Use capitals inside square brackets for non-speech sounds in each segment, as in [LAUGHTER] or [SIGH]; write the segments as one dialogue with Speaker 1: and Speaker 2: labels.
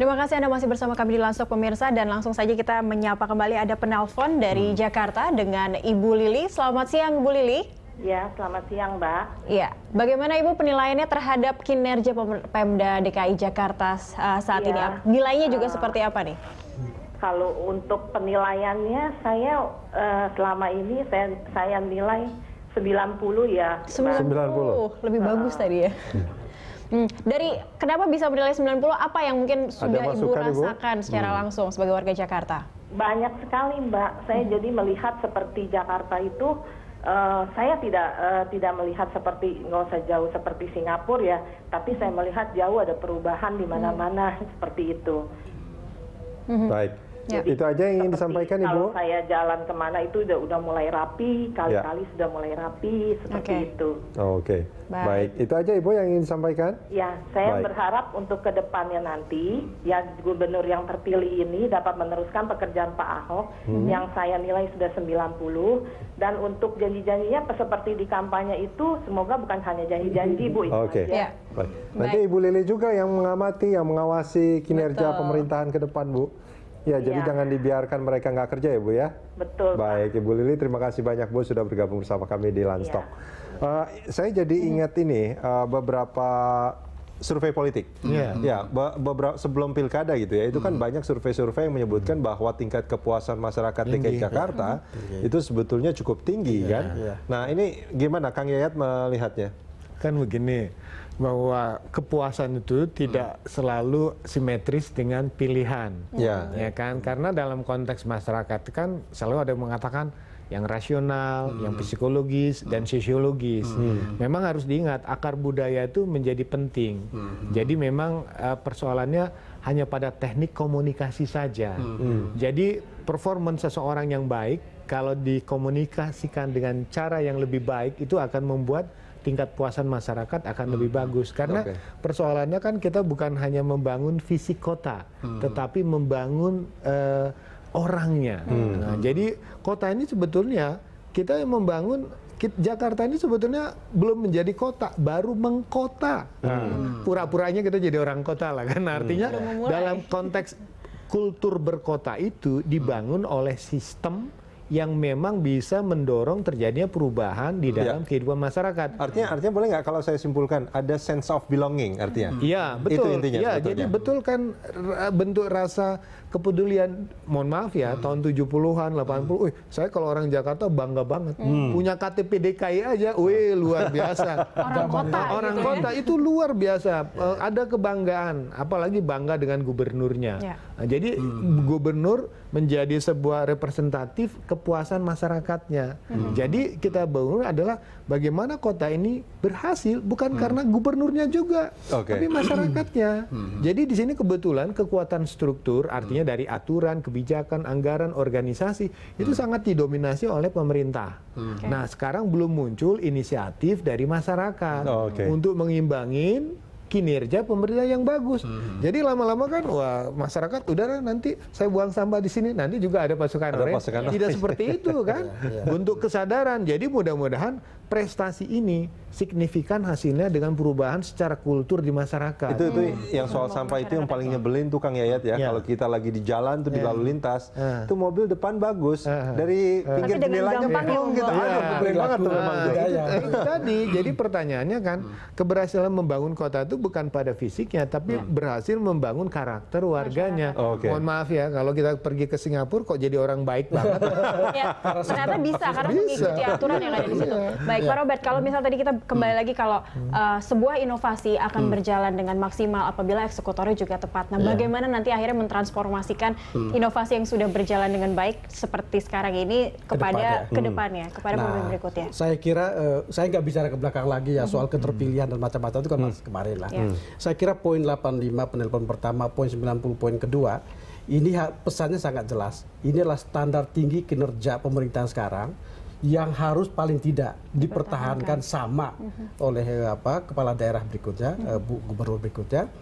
Speaker 1: Terima kasih Anda masih bersama kami di Lansok Pemirsa dan langsung saja kita menyapa kembali ada penelpon dari hmm. Jakarta dengan Ibu Lili. Selamat siang Bu Lili.
Speaker 2: Ya, selamat siang Mbak.
Speaker 1: Iya, bagaimana Ibu penilaiannya terhadap kinerja Pemda DKI Jakarta uh, saat ya, ini? Nilainya juga uh, seperti apa nih?
Speaker 2: Kalau untuk penilaiannya saya uh, selama ini saya saya nilai 90 ya.
Speaker 1: 90, 90. lebih uh, bagus tadi ya. Hmm. Dari kenapa bisa menilai 90 apa yang mungkin sudah Ibu rasakan Ibu? secara hmm. langsung sebagai warga Jakarta?
Speaker 2: Banyak sekali Mbak. Saya hmm. jadi melihat seperti Jakarta itu uh, saya tidak uh, tidak melihat seperti nggak usah jauh seperti Singapura ya, tapi saya melihat jauh ada perubahan di mana-mana hmm. seperti itu.
Speaker 3: Hmm. Baik. Ya. Itu aja yang ingin disampaikan Ibu.
Speaker 2: Kalau saya jalan ke mana itu udah udah mulai rapi, kali-kali ya. sudah mulai rapi seperti okay. itu.
Speaker 3: Oh, Oke. Okay. Baik. Baik. Itu aja Ibu yang ingin disampaikan?
Speaker 2: Ya, saya Baik. berharap untuk ke depannya nanti ya gubernur yang terpilih ini dapat meneruskan pekerjaan Pak Ahok hmm. yang saya nilai sudah 90 dan untuk janji-janjinya seperti di kampanye itu semoga bukan hanya janji-janji Bu.
Speaker 3: Oke. Okay. Ya. Baik. Nanti Ibu Lili juga yang mengamati, yang mengawasi kinerja Betul. pemerintahan ke depan Bu. Ya, ya, jadi jangan dibiarkan mereka nggak kerja ya Bu ya.
Speaker 2: Betul.
Speaker 3: Baik, Ibu Lili, terima kasih banyak Bu sudah bergabung bersama kami di Landstok. Ya. Uh, saya jadi ingat ini uh, beberapa survei politik. Yeah. Ya, be beberapa sebelum pilkada gitu ya, itu kan hmm. banyak survei-survei yang menyebutkan hmm. bahwa tingkat kepuasan masyarakat DKI Jakarta hmm. itu sebetulnya cukup tinggi yeah. kan. Yeah. Nah, ini gimana Kang Yayat melihatnya?
Speaker 4: Kan begini, bahwa kepuasan itu tidak hmm. selalu simetris dengan pilihan, ya. ya kan? Karena dalam konteks masyarakat kan selalu ada yang mengatakan yang rasional, hmm. yang psikologis dan sosiologis. Hmm. Memang harus diingat akar budaya itu menjadi penting. Hmm. Jadi memang uh, persoalannya hanya pada teknik komunikasi saja. Hmm. Jadi performance seseorang yang baik kalau dikomunikasikan dengan cara yang lebih baik itu akan membuat tingkat puasan masyarakat akan hmm. lebih bagus karena okay. persoalannya kan kita bukan hanya membangun fisik kota hmm. tetapi membangun uh, orangnya. Hmm. Nah, jadi kota ini sebetulnya kita yang membangun Jakarta ini sebetulnya belum menjadi kota, baru mengkota. Hmm. Pura-puranya kita jadi orang kota lah kan. Artinya hmm. dalam konteks kultur berkota itu dibangun oleh sistem yang memang bisa mendorong terjadinya perubahan di iya. dalam ya. kehidupan masyarakat.
Speaker 3: Artinya, artinya boleh nggak kalau saya simpulkan ada sense of belonging artinya?
Speaker 4: Iya betul. Itu intinya. Ya, jadi betul kan bentuk rasa kepedulian. Mohon maaf ya, hmm. tahun 70-an, 80, hmm. Wih, saya kalau orang Jakarta bangga banget. Hmm. Punya KTP DKI aja, wih luar biasa. [LAUGHS]
Speaker 1: orang kota.
Speaker 4: Orang gitu ya. kota itu luar biasa. Uh, ada kebanggaan, apalagi bangga dengan gubernurnya. Ya. Nah, jadi hmm. gubernur menjadi sebuah representatif kepuasan masyarakatnya. Hmm. Jadi kita bangun adalah bagaimana kota ini berhasil bukan hmm. karena gubernurnya juga, okay. tapi masyarakatnya. Hmm. Jadi di sini kebetulan kekuatan struktur artinya hmm. dari aturan, kebijakan, anggaran, organisasi hmm. itu sangat didominasi oleh pemerintah. Hmm. Okay. Nah, sekarang belum muncul inisiatif dari masyarakat oh, okay. untuk mengimbangin kinerja pemerintah yang bagus. Hmm. Jadi lama-lama kan wah masyarakat udah nanti saya buang sampah di sini nanti juga ada pasukan ada Pasukan Tidak seperti itu kan. [LAUGHS] ya, ya. Bentuk kesadaran. Jadi mudah-mudahan prestasi ini signifikan hasilnya dengan perubahan secara kultur di masyarakat.
Speaker 3: Itu itu hmm. yang soal sampah itu yang paling nyebelin tuh Kang Yayat ya. ya. Kalau kita lagi di jalan tuh di ya. lalu lintas, ya. itu mobil depan bagus, ya. dari ya. pinggir jendelanya
Speaker 1: belum
Speaker 3: gitu. Ya. Aduh, banget tuh memang.
Speaker 4: Itu tadi. Jadi pertanyaannya kan keberhasilan membangun kota itu bukan pada fisiknya, tapi hmm. berhasil membangun karakter warganya. Oh, okay. Mohon maaf ya, kalau kita pergi ke Singapura kok jadi orang baik banget. [LAUGHS]
Speaker 1: ya, ternyata bisa karena mengikuti aturan yang ada di situ. Baik. Baik, Pak iya. Robert, kalau misal tadi kita kembali hmm. lagi kalau uh, sebuah inovasi akan hmm. berjalan dengan maksimal apabila eksekutornya juga tepat. Nah, yeah. bagaimana nanti akhirnya mentransformasikan hmm. inovasi yang sudah berjalan dengan baik seperti sekarang ini kepada ke depannya, ke depannya hmm. kepada nah, pemimpin berikutnya?
Speaker 5: Saya kira uh, saya nggak bicara ke belakang lagi ya soal hmm. keterpilihan dan macam-macam itu kan hmm. kemarin lah. Yeah. Saya kira poin 85 penelpon pertama, poin 90 poin kedua ini pesannya sangat jelas. Ini adalah standar tinggi kinerja pemerintahan sekarang yang harus paling tidak dipertahankan sama uh-huh. oleh apa kepala daerah berikutnya, uh, bu, gubernur berikutnya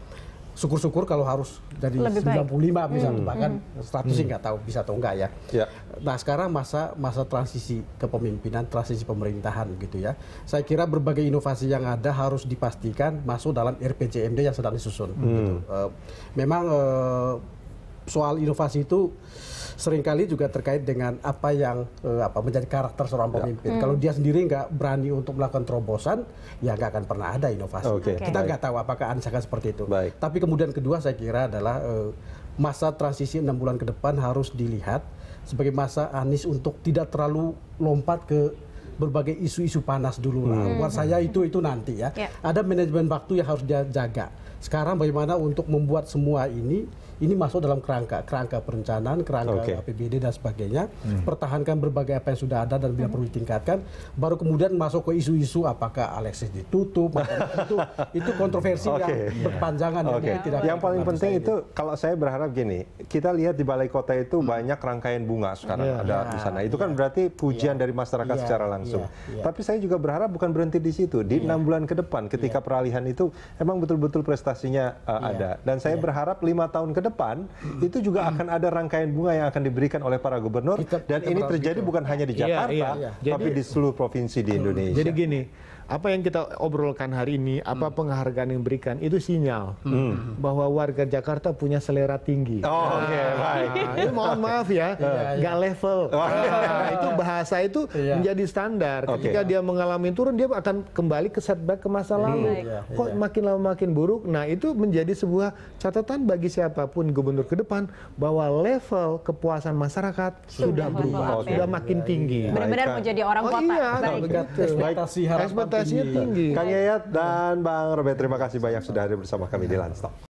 Speaker 5: syukur-syukur kalau harus jadi
Speaker 1: Lebih
Speaker 5: 95
Speaker 1: baik.
Speaker 5: misalnya bahkan 100 sih nggak tahu bisa atau enggak ya.
Speaker 3: Ya.
Speaker 5: Nah sekarang masa masa transisi kepemimpinan, transisi pemerintahan gitu ya. Saya kira berbagai inovasi yang ada harus dipastikan masuk dalam RPJMD yang sedang disusun. Gitu. Eh, memang eh, soal inovasi itu sering kali juga terkait dengan apa yang eh, apa menjadi karakter seorang pemimpin. Kalau dia sendiri nggak berani untuk melakukan terobosan, ya nggak akan pernah ada inovasi.
Speaker 3: Oke.
Speaker 5: Kita nggak tahu apakah Anies akan seperti itu.
Speaker 3: Baik.
Speaker 5: Tapi kemudian kedua saya kira adalah eh, masa transisi enam bulan ke depan harus dilihat sebagai masa Anies untuk tidak terlalu lompat ke berbagai isu-isu panas dulu lah. Buat saya itu itu nanti ya.
Speaker 1: Ya.
Speaker 5: Ada manajemen waktu yang harus dia jaga. Sekarang bagaimana untuk membuat semua ini ini masuk dalam kerangka kerangka perencanaan, kerangka
Speaker 3: Oke.
Speaker 5: APBD dan sebagainya. Pertahankan berbagai apa yang sudah ada dan bila perlu ditingkatkan. Baru kemudian masuk ke isu-isu apakah Alexis ditutup. itu [LAUGHS] itu kontroversi yang
Speaker 3: Oke.
Speaker 5: berpanjangan yang
Speaker 3: Oke.
Speaker 5: mungkin tidak
Speaker 3: Yang paling penting itu kalau saya berharap gini, kita lihat di balai kota itu banyak rangkaian bunga sekarang
Speaker 4: Iya.
Speaker 3: ada di sana. Itu kan berarti pujian dari masyarakat
Speaker 5: Iya,
Speaker 3: secara langsung.
Speaker 5: iya, iya.
Speaker 3: Tapi saya juga berharap bukan berhenti di situ. Di enam bulan ke depan, ketika peralihan itu emang betul-betul prestasinya uh, ada. Dan saya berharap lima tahun ke depan itu juga akan ada rangkaian bunga yang akan diberikan oleh para gubernur.
Speaker 5: Kita-
Speaker 3: Dan
Speaker 5: kita
Speaker 3: ini terjadi
Speaker 5: itu.
Speaker 3: bukan hanya di
Speaker 4: Iya,
Speaker 3: Jakarta,
Speaker 4: iya, iya.
Speaker 3: tapi
Speaker 4: Jadi-
Speaker 3: di seluruh provinsi di Indonesia.
Speaker 4: Jadi gini, apa yang kita obrolkan hari ini, apa penghargaan yang diberikan, itu sinyal bahwa warga Jakarta punya selera tinggi.
Speaker 3: Oh, oke, baik.
Speaker 4: Nah, mohon maaf ya, nggak level. Nah, itu bahasa itu
Speaker 5: Iya.
Speaker 4: menjadi standar.
Speaker 3: Oke.
Speaker 4: Ketika dia mengalami turun, dia akan kembali ke setback ke masa lalu.
Speaker 5: Iya,
Speaker 4: Kok makin lama makin buruk? Nah, itu menjadi sebuah catatan bagi siapa pun gubernur ke depan bahwa level kepuasan masyarakat sudah
Speaker 1: level
Speaker 4: berubah,
Speaker 1: ya.
Speaker 4: sudah makin tinggi.
Speaker 1: Benar-benar
Speaker 3: Baik,
Speaker 1: mau
Speaker 3: Kak.
Speaker 1: jadi orang
Speaker 4: Oh
Speaker 1: kota.
Speaker 4: iya,
Speaker 1: Baik.
Speaker 5: Ekspektasi harapan
Speaker 4: Ekspektasinya tinggi.
Speaker 3: Kang Yayat dan Bang Robert, terima kasih banyak sudah hadir bersama kami di Landstalk.